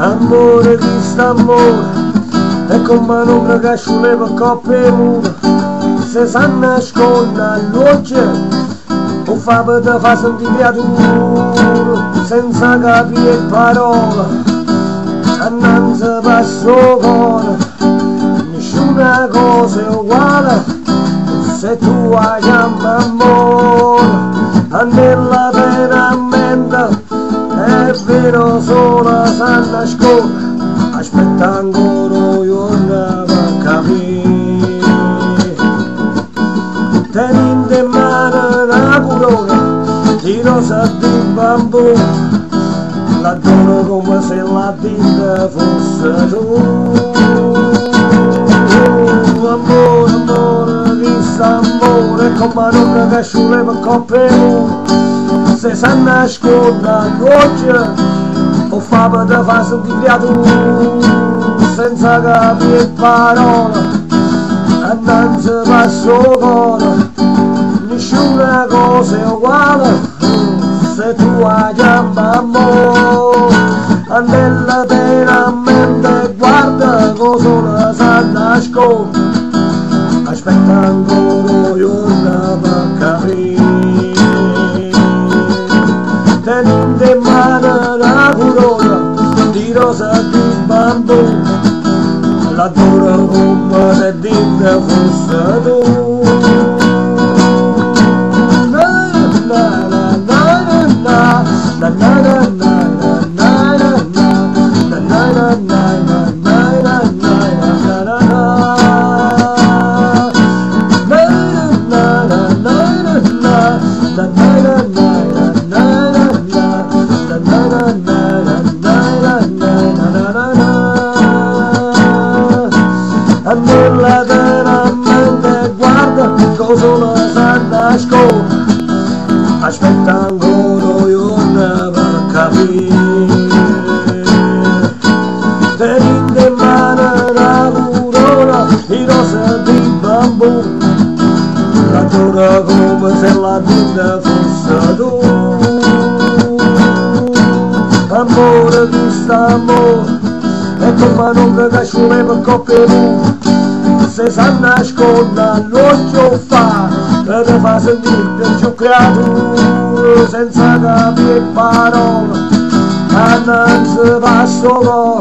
Amore chi sta amore e come non che sciuleva coppe mura se sa nasconde all'occhio o fa te fa sentire senza capire parola. Annanzi passo cuore nessuna cosa è uguale. Se tu hai amore andella è vero solo sa nasconde aspetta ancora giorno per capire tenendo in mano una corona di rosa di bambù la dono come se la vita fosse tu. Amore, amore, chissà amore come non che sciuleva coppe princesa nascut de cotxe o fava de vas sense senza i parola andanza passo vola nessuna cosa igual uguale se tu hai amore andella mente guarda cosa una sa nasconde aspetta ancora io una va capire venim de manera agorosa, tiros acampant-ho. La dura bomba de dins de en un lateralment de guarda com una banda escó aspettando noi una vacavi Venim de mare d'aurora i rosa de bambú. La tora com fer la nit de força dur. Amore, gusta, amor, è come a non cagare sulle se sa nasconde all'occhio fa e te fa sentire più creato senza capire parola annanzi passo